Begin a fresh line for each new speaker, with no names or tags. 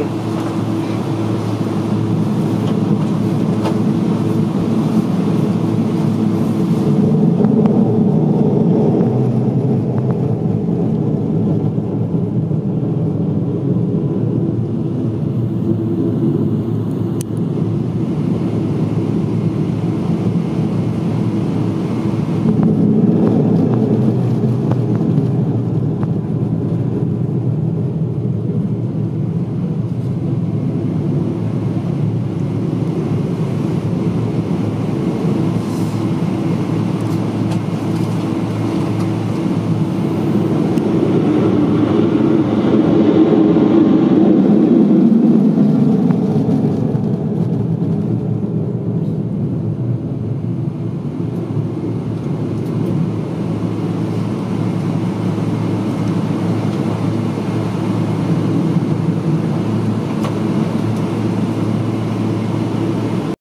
you.